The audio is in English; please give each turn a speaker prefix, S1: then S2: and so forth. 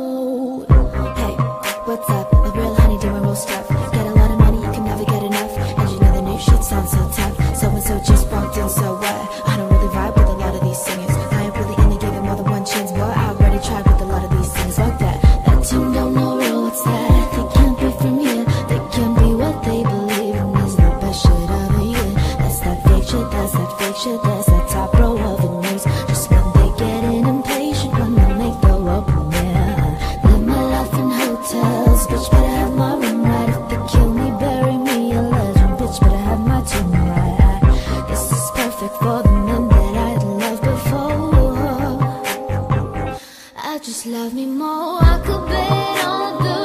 S1: Hey, what's up? Bitch, but I have my room right If they kill me, bury me a legend Bitch better have my tumor right I, This is perfect for the men that I loved before. I just love me more. I could bet on the